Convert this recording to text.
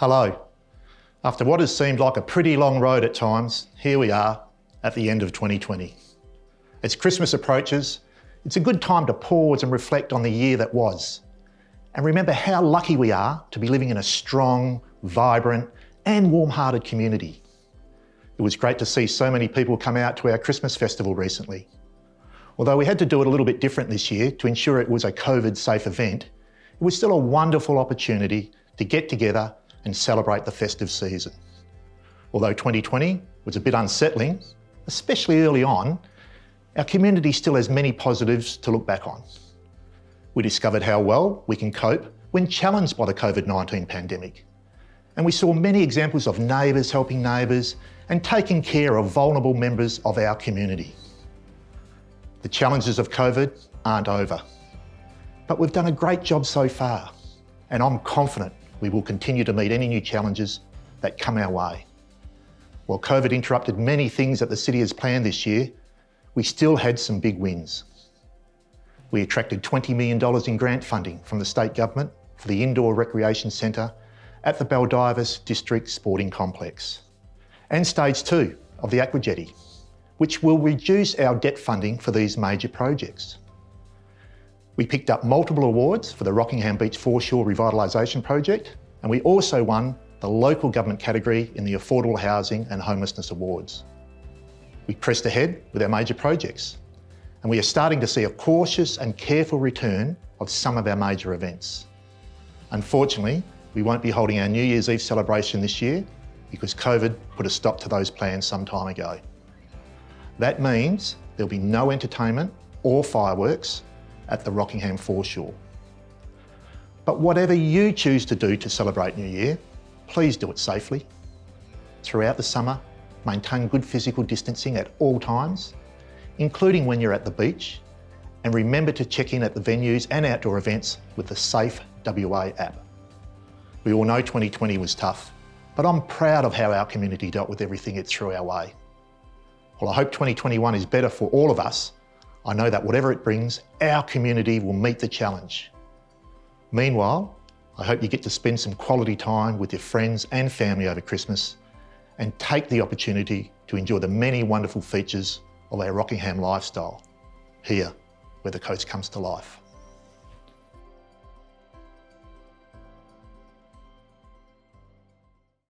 Hello. After what has seemed like a pretty long road at times, here we are at the end of 2020. As Christmas approaches, it's a good time to pause and reflect on the year that was and remember how lucky we are to be living in a strong, vibrant, and warm hearted community. It was great to see so many people come out to our Christmas festival recently. Although we had to do it a little bit different this year to ensure it was a COVID safe event, it was still a wonderful opportunity to get together and celebrate the festive season. Although 2020 was a bit unsettling, especially early on, our community still has many positives to look back on. We discovered how well we can cope when challenged by the COVID 19 pandemic. And we saw many examples of neighbours helping neighbours and taking care of vulnerable members of our community. The challenges of COVID aren't over, but we've done a great job so far, and I'm confident we will continue to meet any new challenges that come our way. While COVID interrupted many things that the city has planned this year, we still had some big wins. We attracted $20 million in grant funding from the state government for the indoor recreation centre at the Baldivis District Sporting Complex. And stage two of the Aquajetty, which will reduce our debt funding for these major projects. We picked up multiple awards for the Rockingham Beach Foreshore Revitalisation Project, and we also won the local government category in the Affordable Housing and Homelessness Awards. We pressed ahead with our major projects, and we are starting to see a cautious and careful return of some of our major events. Unfortunately, we won't be holding our New Year's Eve celebration this year because COVID put a stop to those plans some time ago. That means there'll be no entertainment or fireworks at the Rockingham foreshore. But whatever you choose to do to celebrate New Year, please do it safely. Throughout the summer, maintain good physical distancing at all times including when you're at the beach, and remember to check in at the venues and outdoor events with the Safe WA app. We all know 2020 was tough, but I'm proud of how our community dealt with everything it threw our way. Well, I hope 2021 is better for all of us. I know that whatever it brings, our community will meet the challenge. Meanwhile, I hope you get to spend some quality time with your friends and family over Christmas and take the opportunity to enjoy the many wonderful features of our Rockingham lifestyle, here where the coast comes to life.